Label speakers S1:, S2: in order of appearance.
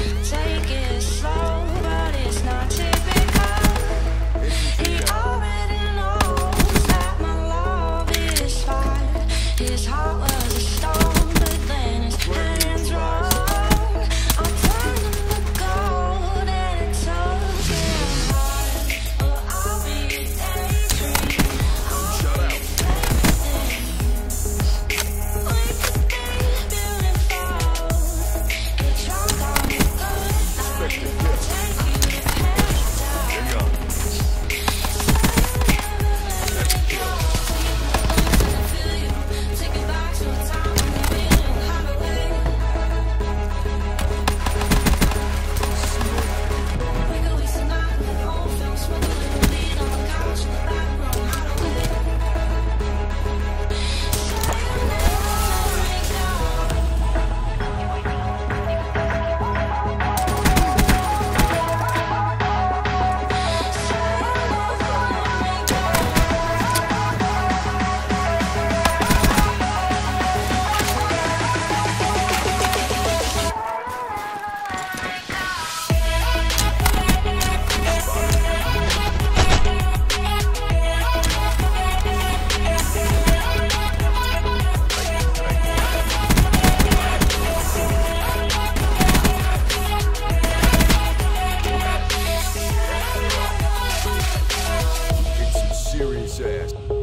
S1: Tell
S2: jazz.